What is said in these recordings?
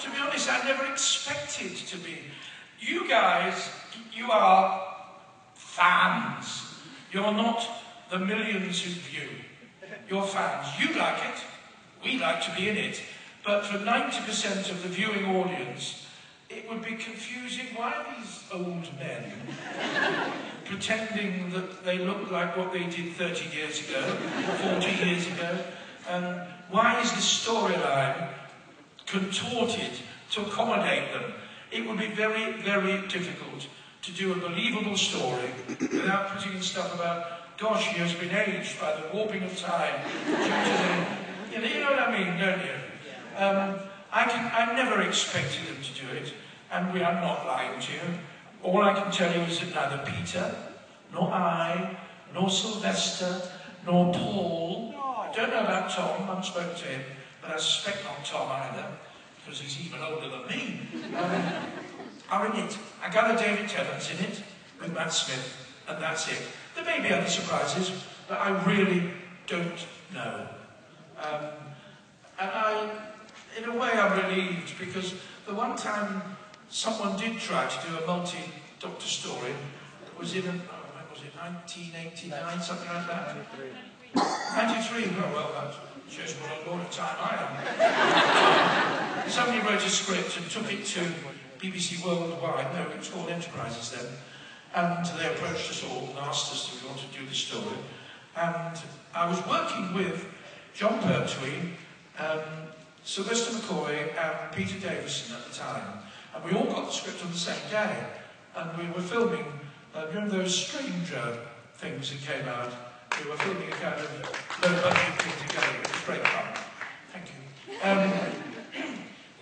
to be honest, I never expected to be. You guys, you are fans. You're not the millions who view. You're fans. You like it. We like to be in it. But for 90% of the viewing audience, it would be confusing. Why are these old men pretending that they look like what they did 30 years ago, 40 years ago? And why is the storyline contorted to accommodate them? It would be very, very difficult to do a believable story without putting in stuff about, gosh, he has been aged by the warping of time. you, know, you know what I mean, don't you? Um, I, can, I never expected them to do it, and we are not lying to you. All I can tell you is that neither Peter, nor I, nor Sylvester, nor Paul, I don't know about Tom, I haven't spoken to him, respect on Tom either, because he's even older than me, um, are in it. I gather David Tennant's in it with Matt Smith, and that's it. There may be other surprises, but I really don't know. Um, and I, in a way, I'm relieved because the one time someone did try to do a multi-doctor story was in an was it, 1989, something like that? 93, oh well, that shows what a lot of time I. Somebody wrote a script and took it to BBC Worldwide, no, it was called Enterprises then, and they approached us all and asked us if we wanted to do the story. And I was working with Jon Pertwee, um, Sylvester McCoy and Peter Davison at the time. And we all got the script on the same day. And we were filming, uh, remember those Stranger things that came out? We were filming a kind of low budget thing together. It was great fun. Thank you. Um,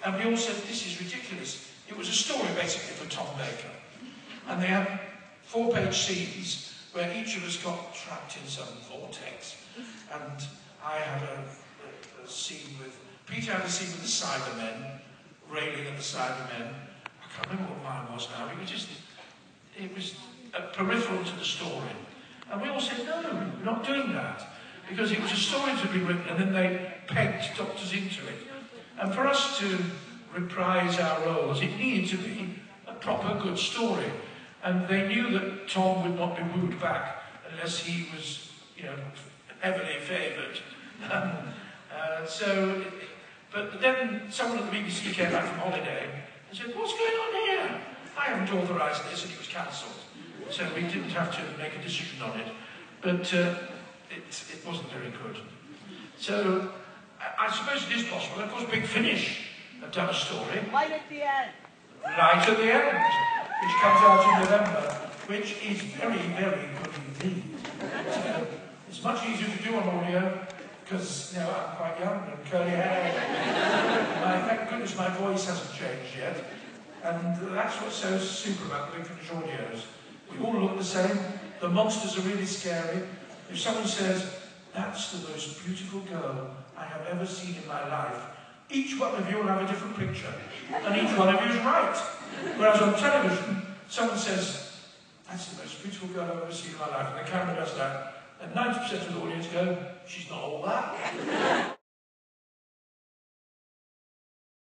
and we all said, this is ridiculous. It was a story basically for Tom Baker. And they had four-page scenes where each of us got trapped in some vortex. And I had a, a, a scene with, Peter had a scene with the Cybermen, railing at the Cybermen. I can't remember what mine was now. It was just, it was peripheral to the story. And we all said, no, we're not doing that. Because it was a story to be written and then they pegged doctors into it. And for us to reprise our roles, it needed to be a proper good story. And they knew that Tom would not be wooed back unless he was, you know, heavily favoured. Um, uh, so, but then someone at the BBC came back from holiday and said, what's going on here? I haven't authorised this and it was cancelled. So we didn't have to make a decision on it. But uh, it, it wasn't very good. So I, I suppose it is possible. Of course, Big Finish have done a story. Right at the end. Right at the end, which comes out in November, which is very, very good indeed. It's much easier to do on audio because you know I'm quite young and curly hair. my, thank goodness my voice hasn't changed yet. And that's what's so super about the Big Finish audios. We all look the same. The monsters are really scary. If someone says, that's the most beautiful girl I have ever seen in my life, each one of you will have a different picture, and each one of you is right. Whereas on television, someone says, that's the most beautiful girl I've ever seen in my life, and the camera does that, and 90% of the audience go, she's not all that.